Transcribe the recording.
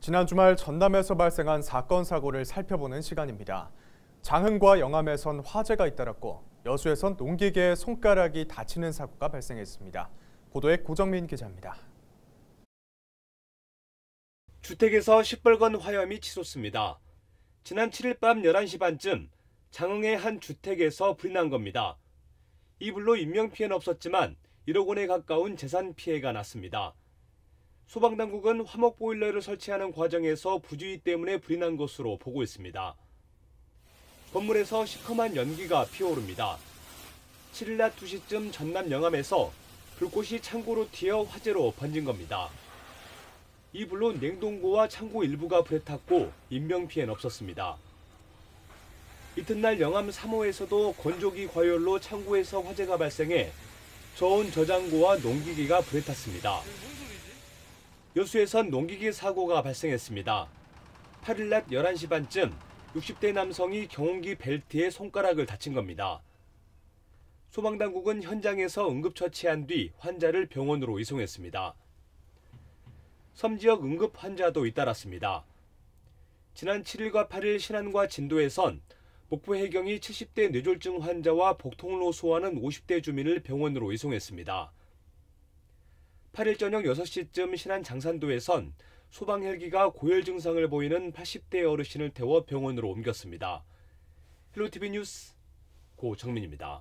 지난 주말 전남에서 발생한 사건 사고를 살펴보는 시간입니다. 장흥과 영암에선 화재가 잇따랐고 여수에선 농기계의 손가락이 다치는 사고가 발생했습니다. 보도에 고정민 기자입니다. 주택에서 시뻘건 화염이 치솟습니다. 지난 7일 밤 11시 반쯤 장흥의 한 주택에서 불이 난 겁니다. 이 불로 인명피해는 없었지만 1억 원에 가까운 재산 피해가 났습니다. 소방당국은 화목 보일러를 설치하는 과정에서 부주의 때문에 불이 난 것으로 보고 있습니다. 건물에서 시커먼 연기가 피어오릅니다. 7일 낮 2시쯤 전남 영암에서 불꽃이 창고로 튀어 화재로 번진 겁니다. 이 불로 냉동고와 창고 일부가 불에 탔고 인명피해는 없었습니다. 이튿날 영암 3호에서도 건조기 과열로 창고에서 화재가 발생해 저온 저장고와 농기계가 불에 탔습니다. 여수에선 농기계 사고가 발생했습니다. 8일 낮 11시 반쯤 60대 남성이 경운기 벨트에 손가락을 다친 겁니다. 소방당국은 현장에서 응급처치한 뒤 환자를 병원으로 이송했습니다. 섬 지역 응급 환자도 잇따랐습니다. 지난 7일과 8일 신안과 진도에선 목포 해경이 70대 뇌졸중 환자와 복통을 호소하는 50대 주민을 병원으로 이송했습니다. 8일 저녁 6시쯤 신안 장산도에선 소방 헬기가 고열 증상을 보이는 80대 어르신을 태워 병원으로 옮겼습니다. 힐로티비 뉴스 고정민입니다.